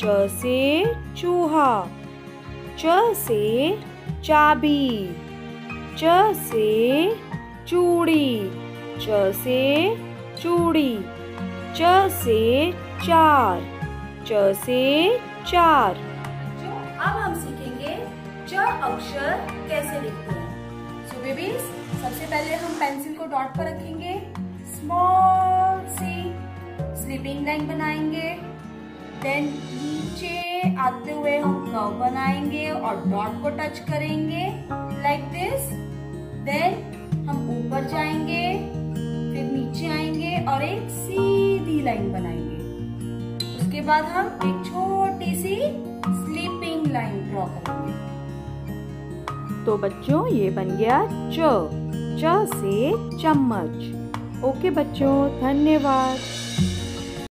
च से चूहा, च से चाबी, च से चूड़ी, च से चूड़ी, च से चार, च से चार। अब हम सीखेंगे, च अक्षर कैसे लिखते हैं। सबसे पहले हम पेंसिल को डॉट पर रखेंगे। स्मॉल सी स्लीपिंग लाइन बनाएँगे। देन नीचे आते हुए हम कर्व बनाएँगे और डॉट को टच करेंगे लाइक दिस देन हम ऊपर जाएँगे, फिर नीचे आएँगे और एक सीधी लाइन बनाएँगे। उसके बाद हम एक छोटी सी स्लीपिंग लाइन ड्रॉ करेंगे। तो बच्चों, ये बन गया च। च से चम्मच। ओके बच्चों, धन्यवाद।